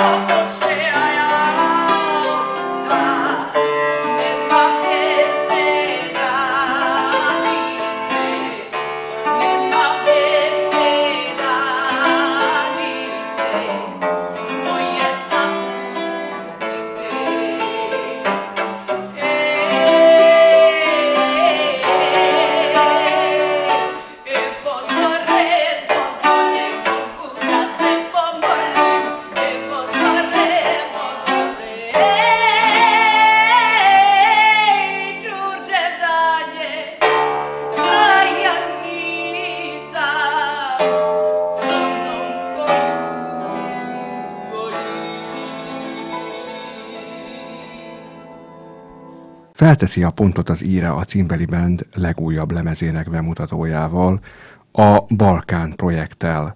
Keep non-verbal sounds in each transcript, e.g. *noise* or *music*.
Oh. Felteszi a pontot az íre a címbeli band legújabb lemezének bemutatójával, a Balkán projekttel.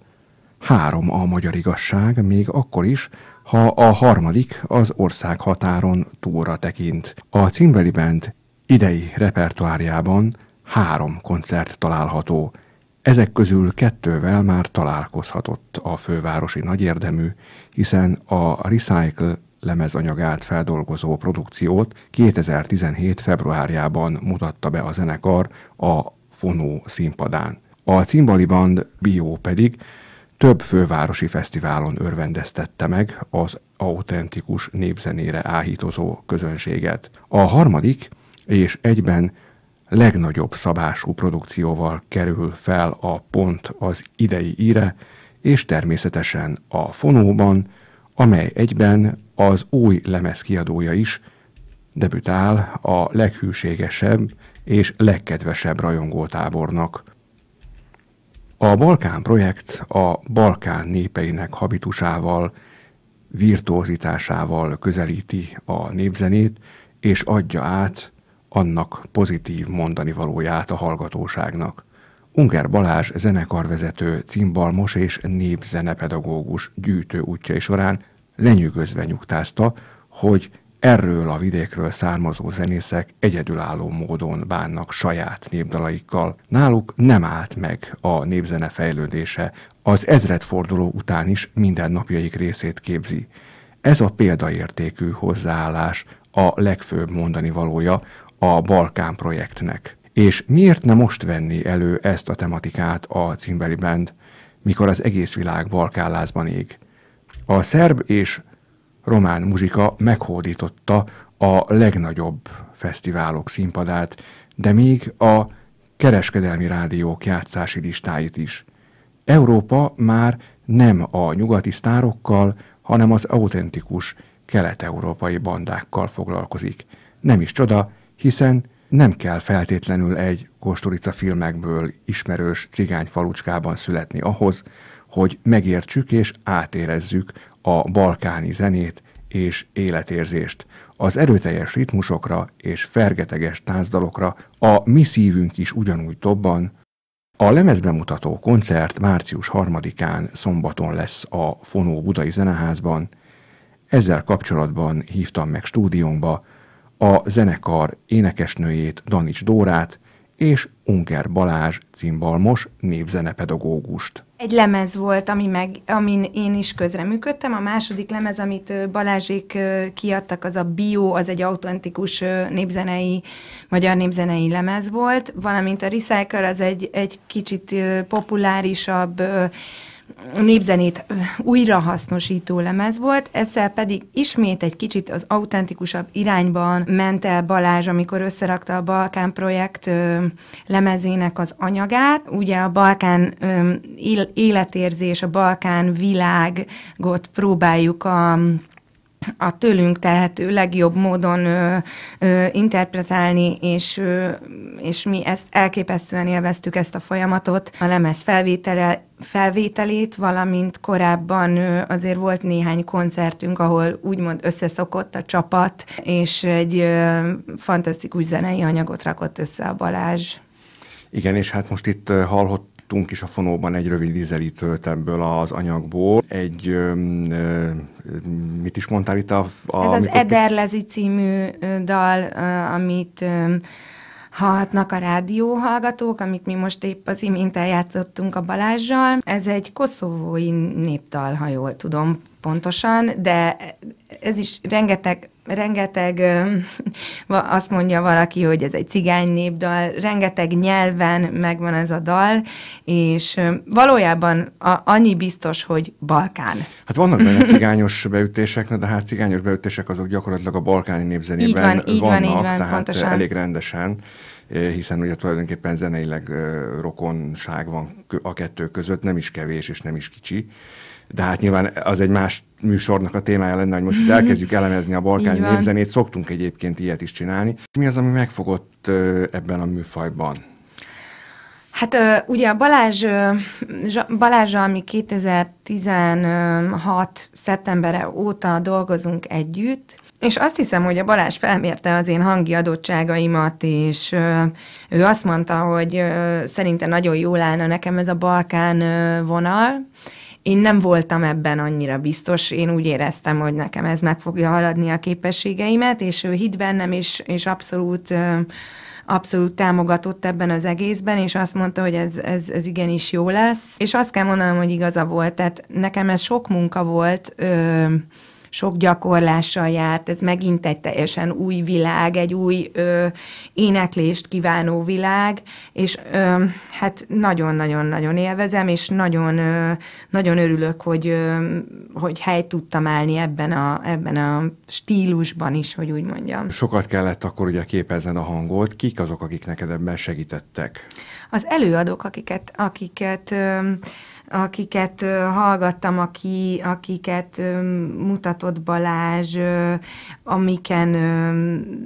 Három a magyar igazság, még akkor is, ha a harmadik az ország határon túlra tekint. A címbeli band idei repertoárjában három koncert található. Ezek közül kettővel már találkozhatott a fővárosi nagyérdemű, hiszen a Recycle lemezanyagát feldolgozó produkciót 2017. februárjában mutatta be a zenekar a Fonó színpadán. A cimbali band Bio pedig több fővárosi fesztiválon örvendeztette meg az autentikus népzenére áhítozó közönséget. A harmadik és egyben legnagyobb szabású produkcióval kerül fel a pont az idei íre, és természetesen a fonóban, amely egyben az új lemez kiadója is debütál a leghűségesebb és legkedvesebb rajongótábornak. A Balkán projekt a Balkán népeinek habitusával, virtuozitásával közelíti a népzenét, és adja át annak pozitív mondani valóját a hallgatóságnak. Unger Balázs zenekarvezető, cimbalmos és népzenepedagógus gyűjtő útjai során lenyűgözve nyugtázta, hogy erről a vidékről származó zenészek egyedülálló módon bánnak saját népdalaikkal. Náluk nem állt meg a népzene fejlődése, az ezredforduló után is minden napjaik részét képzi. Ez a példaértékű hozzáállás a legfőbb mondani valója a Balkán projektnek. És miért ne most venni elő ezt a tematikát a cimbeli band, mikor az egész világ balkánlázban ég? A szerb és román muzsika meghódította a legnagyobb fesztiválok színpadát, de még a kereskedelmi rádiók játszási listáit is. Európa már nem a nyugati sztárokkal, hanem az autentikus kelet-európai bandákkal foglalkozik. Nem is csoda, hiszen nem kell feltétlenül egy Kosturica filmekből ismerős cigány falucskában születni ahhoz, hogy megértsük és átérezzük a balkáni zenét és életérzést. Az erőteljes ritmusokra és fergeteges táncdalokra a mi szívünk is ugyanúgy dobban. A lemezbemutató koncert március 3-án szombaton lesz a Fonó Budai Zeneházban. Ezzel kapcsolatban hívtam meg stúdiónkba a zenekar énekesnőjét Danics Dórát és Unger Balázs cimbalmos névzenepedagógust. Egy lemez volt, ami meg, amin én is közreműködtem. A második lemez, amit Balázsék kiadtak, az a Bio, az egy autentikus népzenei, magyar népzenei lemez volt, valamint a Recycle az egy, egy kicsit populárisabb népzenét újrahasznosító lemez volt, ezzel pedig ismét egy kicsit az autentikusabb irányban ment el Balázs, amikor összerakta a Balkán projekt lemezének az anyagát. Ugye a Balkán életérzés, a Balkán világot próbáljuk a a tőlünk telhető legjobb módon ö, ö, interpretálni, és, ö, és mi ezt elképesztően élveztük ezt a folyamatot. A lemez felvétele, felvételét, valamint korábban ö, azért volt néhány koncertünk, ahol úgymond összeszokott a csapat, és egy ö, fantasztikus zenei anyagot rakott össze a Balázs. Igen, és hát most itt hallott kaptunk is a fonóban egy rövid ízelítőt ebből az anyagból. Egy, ö, ö, mit is mondtál itt? A, a, Ez az Ederlezi című dal, amit ö, hallhatnak a rádióhallgatók, amit mi most épp az imént eljátszottunk a Balázsjal. Ez egy koszovói népdal, ha jól tudom pontosan, de ez is rengeteg rengeteg, azt mondja valaki, hogy ez egy cigány népdal, rengeteg nyelven megvan ez a dal, és valójában a, annyi biztos, hogy Balkán. Hát vannak benne cigányos beütések, de hát cigányos beütések azok gyakorlatilag a balkáni népzenében így van, így vannak, van, így van, tehát pontosan. elég rendesen hiszen ugye tulajdonképpen zeneileg rokonság van a kettő között, nem is kevés és nem is kicsi de hát nyilván az egy más műsornak a témája lenne, hogy most itt elkezdjük *laughs* elemezni a balkáni népzenét, szoktunk egyébként ilyet is csinálni. Mi az, ami megfogott ebben a műfajban? Hát ugye a Balázs, Balázs, ami 2016. szeptembere óta dolgozunk együtt, és azt hiszem, hogy a Balázs felmérte az én hangi adottságaimat, és ő azt mondta, hogy szerinte nagyon jól állna nekem ez a Balkán vonal. Én nem voltam ebben annyira biztos, én úgy éreztem, hogy nekem ez meg fogja haladni a képességeimet, és ő hit bennem, és, és abszolút abszolút támogatott ebben az egészben, és azt mondta, hogy ez, ez, ez igenis jó lesz. És azt kell mondanom, hogy igaza volt, tehát nekem ez sok munka volt, ö, sok gyakorlással járt, ez megint egy teljesen új világ, egy új ö, éneklést kívánó világ, és ö, hát nagyon-nagyon-nagyon élvezem, és nagyon, ö, nagyon örülök, hogy, ö, hogy helyt tudtam állni ebben a, ebben a stílusban is, hogy úgy mondjam. Sokat kellett akkor ugye képezni a hangot. Kik azok, akik neked ebben segítettek? Az előadók, akiket, akiket ö, akiket hallgattam, aki, akiket mutatott Balázs, amiken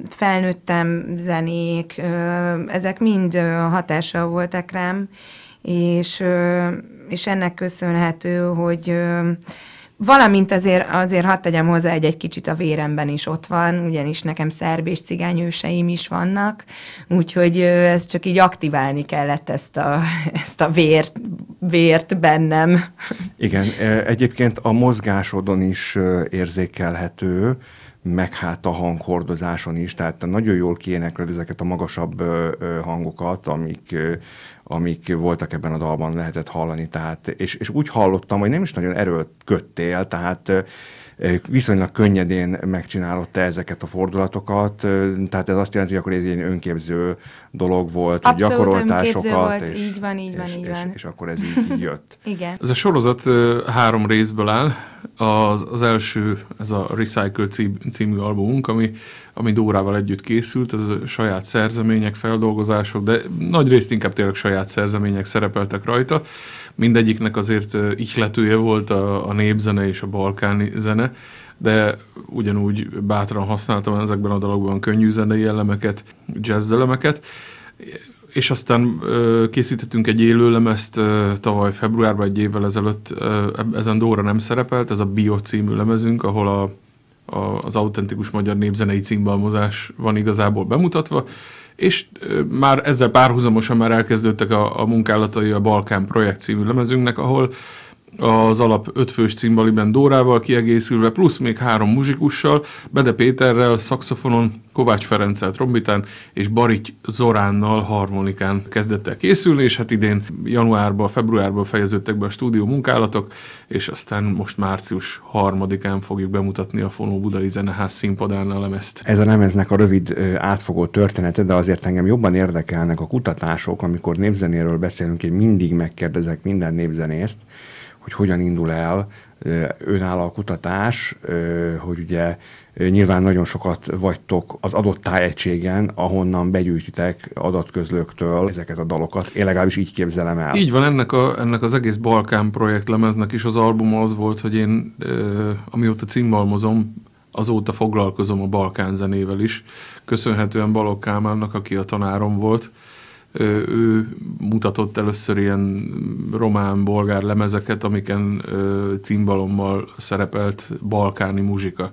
felnőttem zenék, ezek mind hatással voltak rám, és, és ennek köszönhető, hogy Valamint azért, azért hadd tegyem hozzá, egy, egy kicsit a véremben is ott van, ugyanis nekem szerb és cigányőseim is vannak, úgyhogy ez csak így aktiválni kellett ezt a, *laughs* ezt a vért, vért bennem. Igen, egyébként a mozgásodon is érzékelhető, meg hát a hanghordozáson is, tehát nagyon jól kiénekled ezeket a magasabb hangokat, amik, amik voltak ebben a dalban, lehetett hallani, tehát, és, és úgy hallottam, hogy nem is nagyon erőt köttél, tehát viszonylag könnyedén megcsinálod te ezeket a fordulatokat, tehát ez azt jelenti, hogy akkor ez egy önképző dolog volt, Abszolút gyakoroltál sokat, volt. És, így van, így van, és, így és, van. És, és akkor ez így, így jött. *laughs* Igen. Ez a sorozat három részből áll. Az, az első, ez a Recycle című albumunk, ami, ami Dórával együtt készült, ez a saját szerzemények, feldolgozások, de nagy részt inkább tényleg saját szerzemények szerepeltek rajta. Mindegyiknek azért ihletője volt a, a népzene és a balkáni zene, de ugyanúgy bátran használtam ezekben a dalokban könnyű zenei elemeket, jazz elemeket, és aztán készítettünk egy élőlemezt tavaly februárban, egy évvel ezelőtt, ezen Dóra nem szerepelt, ez a Bio című lemezünk, ahol a, a, az autentikus magyar népzenei címbalmozás van igazából bemutatva, és már ezzel párhuzamosan már elkezdődtek a, a munkálatai a Balkán projekt című lemezünknek, ahol az alap ötfős cimbaliben Dórával kiegészülve, plusz még három muzsikussal, Bede Péterrel, szakszofonon, Kovács Ferenccel trombitán és Barics Zoránnal harmonikán kezdett el készülni, és hát idén januárban, februárban fejeződtek be a stúdió munkálatok, és aztán most március harmadikán fogjuk bemutatni a Fonó Budai Zeneház színpadán a lemezt. Ez a lemeznek a rövid átfogó története, de azért engem jobban érdekelnek a kutatások, amikor népzenéről beszélünk, én mindig megkérdezek minden népzenészt, hogy hogyan indul el önálló a kutatás, hogy ugye nyilván nagyon sokat vagytok az adott tájegységen, ahonnan begyűjtitek adatközlőktől ezeket a dalokat. Én legalábbis így képzelem el. Így van, ennek, a, ennek az egész Balkán projekt lemeznek is az album az volt, hogy én amióta címbalmozom, azóta foglalkozom a Balkán zenével is. Köszönhetően Balogh Kálmánnak, aki a tanárom volt, ő mutatott először ilyen román-bolgár lemezeket, amiken cimbalommal szerepelt balkáni muzsika.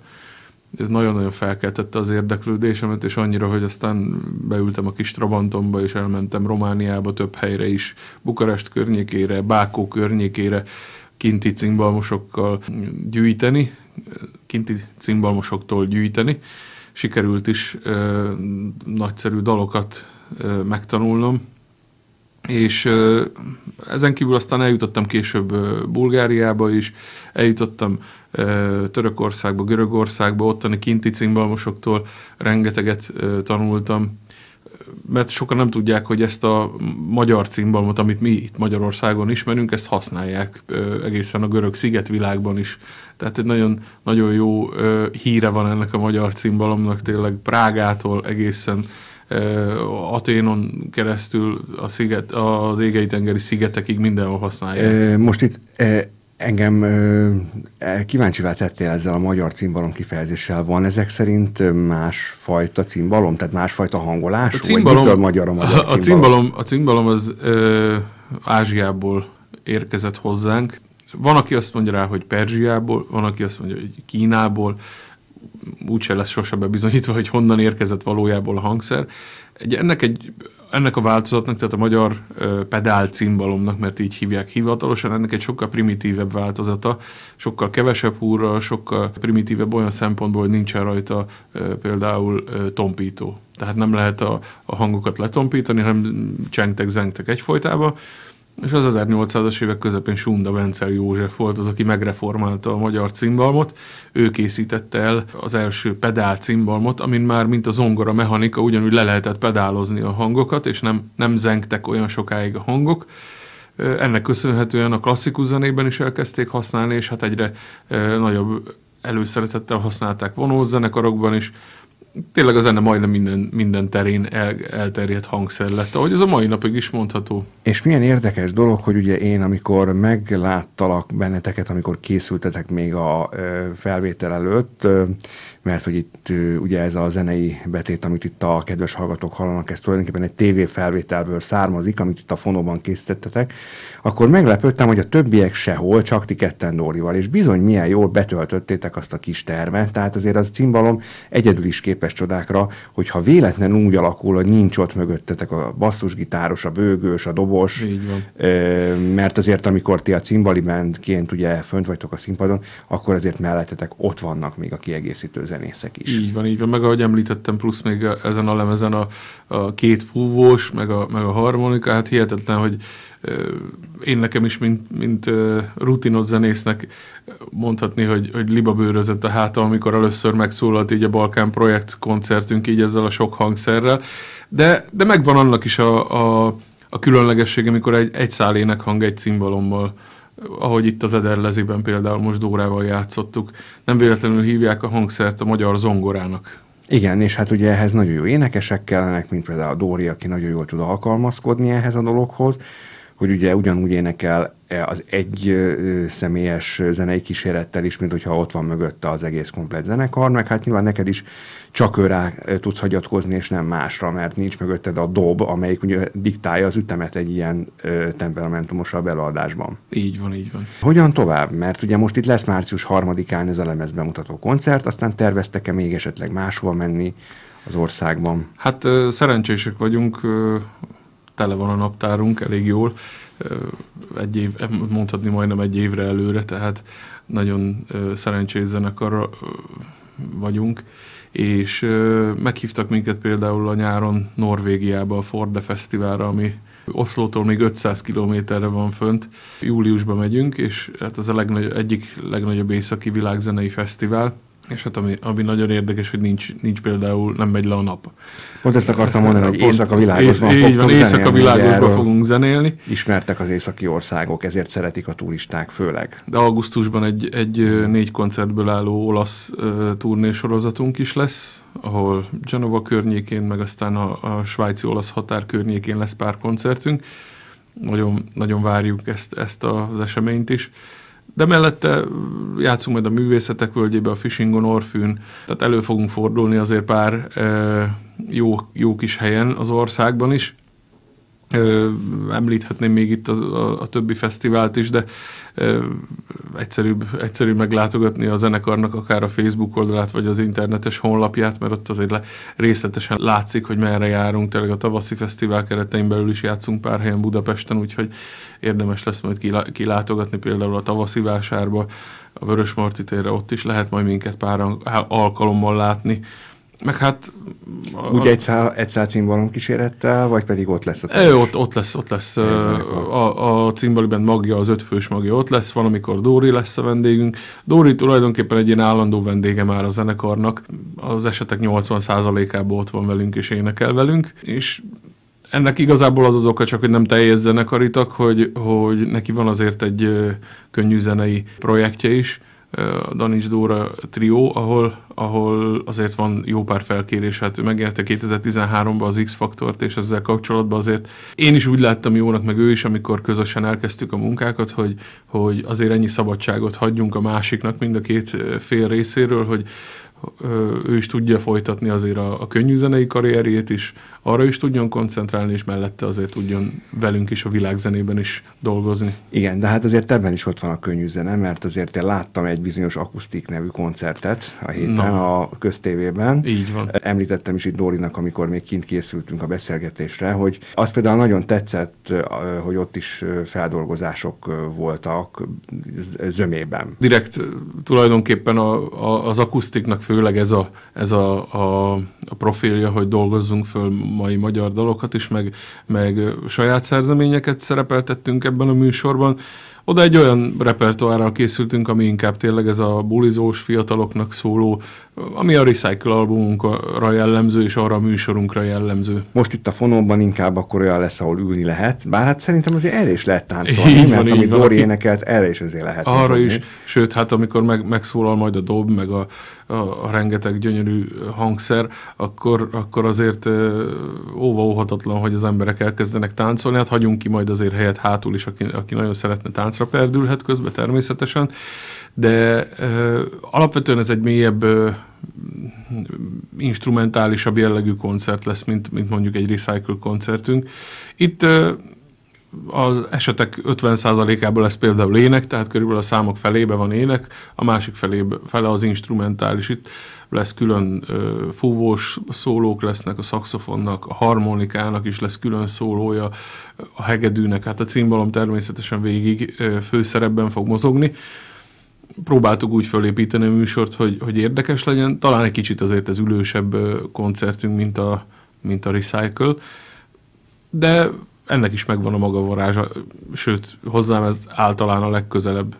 Ez nagyon-nagyon felkeltette az érdeklődésemet, és annyira, hogy aztán beültem a kis Trabantomba, és elmentem Romániába több helyre is, Bukarest környékére, Bákó környékére, kinti cimbalmosokkal gyűjteni, kinti cimbalmosoktól gyűjteni. Sikerült is ö, nagyszerű dalokat megtanulnom, és ezen kívül aztán eljutottam később Bulgáriába is, eljutottam Törökországba, Görögországba, ottani kinti cimbalmosoktól rengeteget tanultam, mert sokan nem tudják, hogy ezt a magyar cimbalmot, amit mi itt Magyarországon ismerünk, ezt használják egészen a görög szigetvilágban is. Tehát egy nagyon, nagyon jó híre van ennek a magyar cimbalomnak, tényleg Prágától egészen Aténon keresztül a sziget, az égei tengeri szigetekig mindenhol használják. Most itt Engem kíváncsivá tettél ezzel a magyar cimbalom kifejezéssel. Van ezek szerint másfajta cimbalom, tehát másfajta hangolású? A cimbalom, vagy magyar a magyar cimbalom? A cimbalom, a cimbalom az ö, Ázsiából érkezett hozzánk. Van, aki azt mondja rá, hogy Perzsiából, van, aki azt mondja, hogy Kínából, úgyse lesz sose bebizonyítva, hogy honnan érkezett valójában a hangszer. Egy, ennek egy ennek a változatnak, tehát a magyar pedál cimbalomnak, mert így hívják hivatalosan, ennek egy sokkal primitívebb változata, sokkal kevesebb húrral, sokkal primitívebb olyan szempontból, hogy nincsen rajta például tompító. Tehát nem lehet a, a hangokat letompítani, hanem csengtek, zengtek egyfolytában. És az 1800-as évek közepén Sunda Vencel József volt az, aki megreformálta a magyar cimbalmot. Ő készítette el az első pedál cimbalmot, amin már, mint a zongora mechanika, ugyanúgy le lehetett pedálozni a hangokat, és nem, nem zengtek olyan sokáig a hangok. Ennek köszönhetően a klasszikus zenében is elkezdték használni, és hát egyre nagyobb előszeretettel használták vonózenekarokban is tényleg a zene majdnem minden, minden terén el, elterjedt hangszer lett, ahogy ez a mai napig is mondható. És milyen érdekes dolog, hogy ugye én, amikor megláttalak benneteket, amikor készültetek még a felvétel előtt, mert hogy itt ugye ez a zenei betét, amit itt a kedves hallgatók hallanak, ez tulajdonképpen egy TV felvételből származik, amit itt a fonóban készítettetek, akkor meglepődtem, hogy a többiek sehol, csak ti ketten Dórival, és bizony milyen jól betöltöttétek azt a kis termet, tehát azért az cimbalom egyedül is képes csodákra, hogyha véletlenül úgy alakul, hogy nincs ott mögöttetek a basszusgitáros, a bőgős, a dobos, mert azért amikor ti a cimbali bandként ugye fönt vagytok a színpadon, akkor azért mellettetek ott vannak még a kiegészítő zenészek is. Így van, így van. Meg ahogy említettem, plusz még ezen a lemezen a, a két fúvós, meg a, meg a harmonika, hát hihetetlen, hogy én nekem is, mint, mint rutinos zenésznek mondhatni, hogy, hogy libabőrözött a háta, amikor először megszólalt így a Balkán projekt koncertünk így ezzel a sok hangszerrel, de, de megvan annak is a, a, a különlegessége, amikor egy, egy szálének hang egy cimbalommal ahogy itt az Ederleziben például most Dórával játszottuk. Nem véletlenül hívják a hangszert a magyar zongorának. Igen, és hát ugye ehhez nagyon jó énekesek kellenek, mint például a Dóri, aki nagyon jól tud alkalmazkodni ehhez a dologhoz, hogy ugye ugyanúgy énekel az egy személyes zenei kísérettel is, mint hogyha ott van mögötte az egész komplet zenekar, meg hát nyilván neked is csak őrá tudsz hagyatkozni, és nem másra, mert nincs mögötted a dob, amelyik ugye diktálja az ütemet egy ilyen temperamentumosabb előadásban. Így van, így van. Hogyan tovább? Mert ugye most itt lesz március harmadikán ez a lemez bemutató koncert, aztán terveztek-e még esetleg máshova menni az országban? Hát szerencsések vagyunk, tele van a naptárunk elég jól. Egy év, mondhatni majdnem egy évre előre, tehát nagyon szerencsés zenekar vagyunk, és meghívtak minket például a nyáron Norvégiába a Forde Fesztiválra, ami Oszlótól még 500 kilométerre van fönt. Júliusban megyünk, és hát ez a legnagy, egyik legnagyobb északi világzenei fesztivál, és hát ami, ami nagyon érdekes, hogy nincs, nincs például, nem megy le a nap. Pont ezt akartam mondani, hogy éjszaka világosban ész, fogtok van, éjszaka világosban fogunk zenélni. Ismertek az északi országok, ezért szeretik a turisták főleg. De augusztusban egy, egy négy koncertből álló olasz turnésorozatunk is lesz, ahol Genova környékén, meg aztán a, a svájci-olasz határ környékén lesz pár koncertünk. Nagyon, nagyon várjuk ezt, ezt az eseményt is. De mellette játszunk majd a művészetek völgyébe, a Fishingon, Orfűn, tehát elő fogunk fordulni azért pár e, jó, jó kis helyen az országban is. Említhetném még itt a, a, a többi fesztivált is, de egyszerűbb, egyszerűbb meglátogatni a zenekarnak akár a Facebook oldalát, vagy az internetes honlapját, mert ott azért le, részletesen látszik, hogy merre járunk. Tényleg a tavaszi fesztivál keretein belül is játszunk pár helyen Budapesten, úgyhogy érdemes lesz majd kilátogatni például a tavaszi vásárba, a Vörösmarty térre, ott is lehet majd minket pár alkalommal látni meg hát... Úgy egy szál, egy szál cimbalom kísérettel, vagy pedig ott lesz a teljes? Ott, ott lesz, ott lesz. A, a cimbaliben magja, az ötfős magja ott lesz, van, amikor Dóri lesz a vendégünk. Dóri tulajdonképpen egy ilyen állandó vendége már a zenekarnak. Az esetek 80%-ában ott van velünk és énekel velünk, és ennek igazából az az oka csak, hogy nem teljes zenekaritak, hogy, hogy neki van azért egy könnyű zenei projektje is, a Danics Dóra trió, ahol, ahol azért van jó pár felkérés, hát megjelente 2013-ban az X-faktort, és ezzel kapcsolatban azért én is úgy láttam jónak, meg ő is, amikor közösen elkezdtük a munkákat, hogy, hogy azért ennyi szabadságot hagyjunk a másiknak mind a két fél részéről, hogy, ő is tudja folytatni azért a, a könnyű zenei karrierjét is, arra is tudjon koncentrálni, és mellette azért tudjon velünk is a világzenében is dolgozni. Igen, de hát azért ebben is ott van a könnyű zene, mert azért én láttam egy bizonyos akusztik nevű koncertet a héten Na. a köztévében. Így van. Említettem is itt Dórinak, amikor még kint készültünk a beszélgetésre, hogy az például nagyon tetszett, hogy ott is feldolgozások voltak zömében. Direkt tulajdonképpen a, a, az akusztiknak főleg ez a, ez a, a, a profilja, hogy dolgozzunk föl mai magyar dalokat is, meg, meg saját szerzeményeket szerepeltettünk ebben a műsorban. Oda egy olyan repertoárral készültünk, ami inkább tényleg ez a bulizós fiataloknak szóló, ami a Recycle albumunkra jellemző, és arra a műsorunkra jellemző. Most itt a fonóban inkább akkor olyan lesz, ahol ülni lehet, bár hát szerintem azért erre is lehet táncolni, így mert van, amit Dori énekelt, erre is azért lehet. Arra mozogni. is, sőt, hát amikor meg, megszólal majd a dob, meg a, a, a rengeteg gyönyörű hangszer, akkor, akkor azért óva-óhatatlan, hogy az emberek elkezdenek táncolni, hát hagyunk ki majd azért helyet hátul is, aki, aki nagyon szeretne táncra perdülhet közben természetesen, de ö, alapvetően ez egy mélyebb ö, instrumentálisabb jellegű koncert lesz, mint, mint mondjuk egy recycle koncertünk. Itt az esetek 50%-ában lesz például ének, tehát körülbelül a számok felébe van ének, a másik felébe, fele az instrumentális. Itt lesz külön ö, fúvós szólók lesznek a szakszofonnak, a harmonikának is lesz külön szólója, a hegedűnek, hát a cimbalom természetesen végig ö, főszerepben fog mozogni. Próbáltuk úgy fölépíteni a műsort, hogy, hogy érdekes legyen, talán egy kicsit azért ez ülősebb koncertünk, mint a, mint a Recycle, de ennek is megvan a maga varázsa, sőt, hozzám ez általán a legközelebb